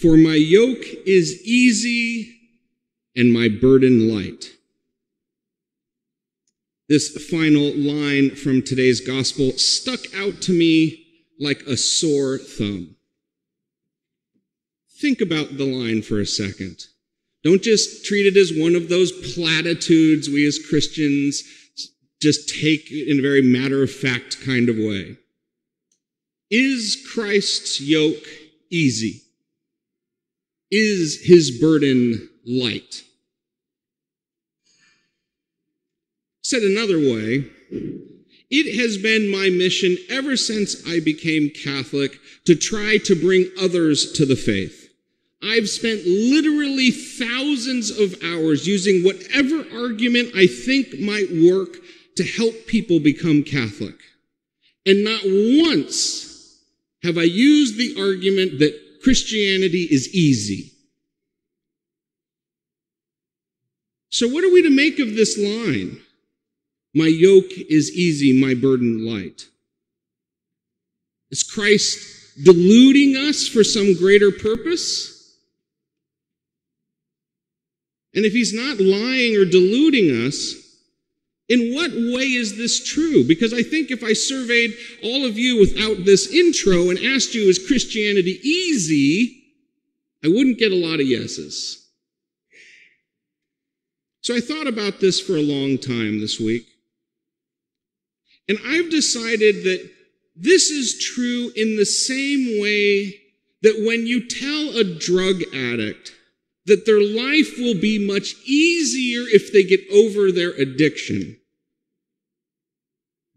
For my yoke is easy and my burden light. This final line from today's gospel stuck out to me like a sore thumb. Think about the line for a second. Don't just treat it as one of those platitudes we as Christians just take in a very matter of fact kind of way. Is Christ's yoke easy? Is his burden light? Said another way, it has been my mission ever since I became Catholic to try to bring others to the faith. I've spent literally thousands of hours using whatever argument I think might work to help people become Catholic. And not once have I used the argument that Christianity is easy. So what are we to make of this line? My yoke is easy, my burden light. Is Christ deluding us for some greater purpose? And if he's not lying or deluding us, in what way is this true? Because I think if I surveyed all of you without this intro and asked you, is Christianity easy? I wouldn't get a lot of yeses. So I thought about this for a long time this week. And I've decided that this is true in the same way that when you tell a drug addict that their life will be much easier if they get over their addiction.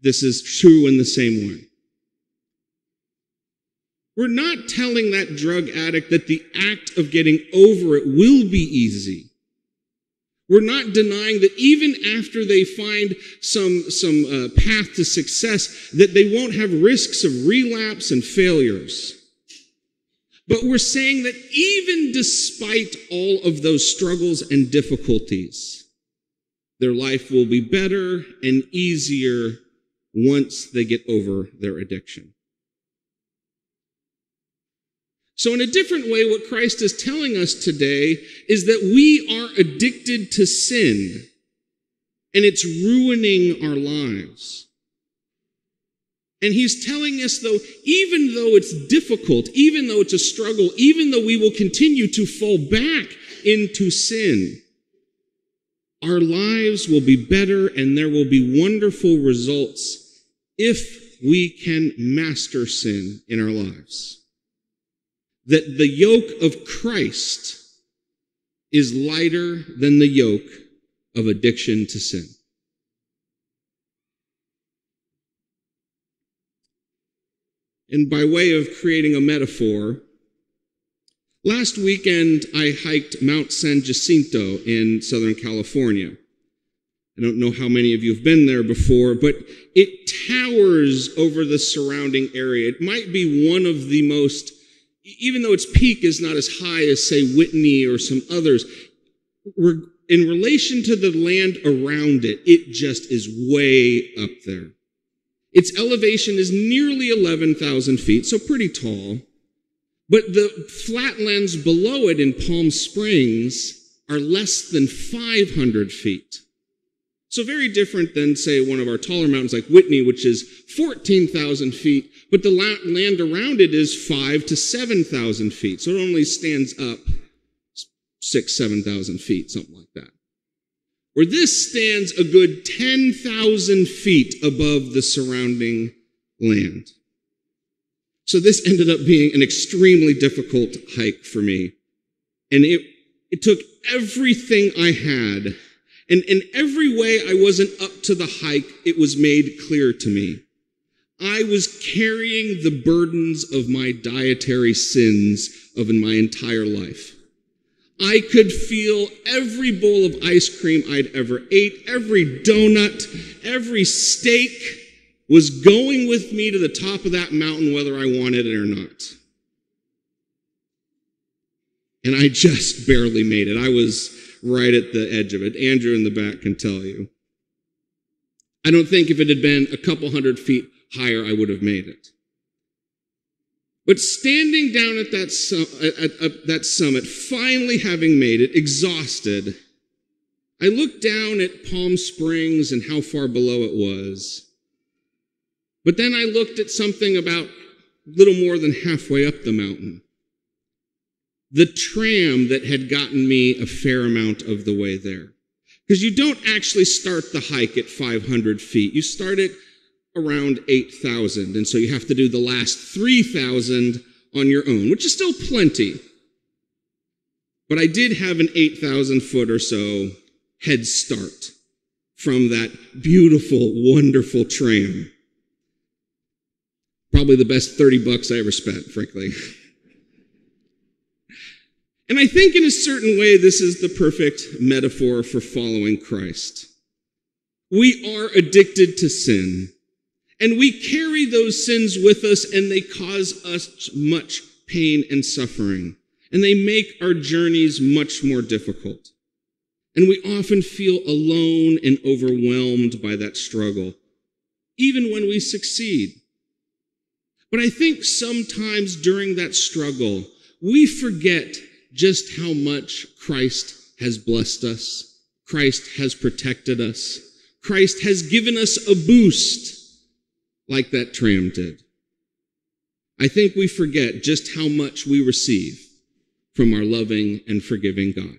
This is true in the same way. We're not telling that drug addict that the act of getting over it will be easy. We're not denying that even after they find some, some uh, path to success, that they won't have risks of relapse and failures. But we're saying that even despite all of those struggles and difficulties, their life will be better and easier once they get over their addiction. So, in a different way, what Christ is telling us today is that we are addicted to sin and it's ruining our lives. And he's telling us though, even though it's difficult, even though it's a struggle, even though we will continue to fall back into sin, our lives will be better and there will be wonderful results if we can master sin in our lives. That the yoke of Christ is lighter than the yoke of addiction to sin. And by way of creating a metaphor, last weekend I hiked Mount San Jacinto in Southern California. I don't know how many of you have been there before, but it towers over the surrounding area. It might be one of the most, even though its peak is not as high as, say, Whitney or some others, in relation to the land around it, it just is way up there. Its elevation is nearly 11,000 feet, so pretty tall. But the flatlands below it in Palm Springs are less than 500 feet. So very different than, say, one of our taller mountains like Whitney, which is 14,000 feet, but the land around it is five to 7,000 feet. So it only stands up six, 7,000 feet, something like that where this stands a good 10,000 feet above the surrounding land. So this ended up being an extremely difficult hike for me. And it, it took everything I had. And in every way I wasn't up to the hike, it was made clear to me. I was carrying the burdens of my dietary sins of my entire life. I could feel every bowl of ice cream I'd ever ate, every donut, every steak was going with me to the top of that mountain whether I wanted it or not. And I just barely made it. I was right at the edge of it. Andrew in the back can tell you. I don't think if it had been a couple hundred feet higher, I would have made it. But standing down at that, at, at that summit, finally having made it, exhausted, I looked down at Palm Springs and how far below it was. But then I looked at something about a little more than halfway up the mountain. The tram that had gotten me a fair amount of the way there. Because you don't actually start the hike at 500 feet. You start it around 8,000. And so you have to do the last 3,000 on your own, which is still plenty. But I did have an 8,000 foot or so head start from that beautiful, wonderful tram. Probably the best 30 bucks I ever spent, frankly. And I think in a certain way, this is the perfect metaphor for following Christ. We are addicted to sin. And we carry those sins with us and they cause us much pain and suffering. And they make our journeys much more difficult. And we often feel alone and overwhelmed by that struggle, even when we succeed. But I think sometimes during that struggle, we forget just how much Christ has blessed us. Christ has protected us. Christ has given us a boost like that tram did. I think we forget just how much we receive from our loving and forgiving God.